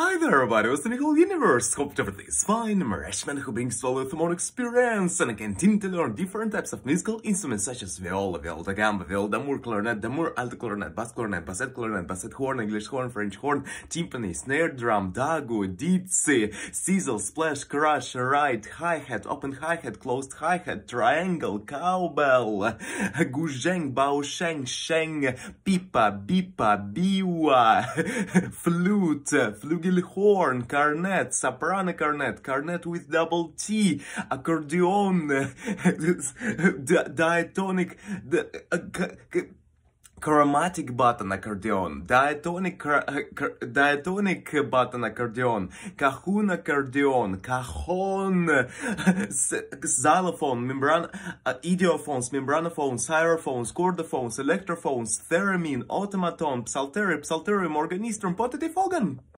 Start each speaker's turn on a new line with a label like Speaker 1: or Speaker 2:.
Speaker 1: Hi there everybody, what's the whole universe? Hope everything is fine. I'm a Rashman who brings all with more experience and I continue to learn different types of musical instruments such as viola, viola gamba, viola d'amore, clarinet, d'amore, alto clarinet, bass clarinet, basset clarinet, basset horn, English horn, French horn, timpani, snare drum, dagu, dizi, sizzle, splash, crash, ride, hi-hat, open hi-hat, closed hi-hat, triangle, cowbell, guzheng, bao sheng, sheng, pipa, bipa, biwa, flute, flugelhorn, cornet, soprano cornet, cornet with double T, accordion, diatonic, di- uh, chromatic button accordion, diatonic, cr- diatonic button accordion, cajun accordion, cajon, xylophone, membran, uh, idiophones, membranophones, aerophones, chordophones, electrophones, theremin, automaton, psaltery, psalterium, organistrum, potety, fogan.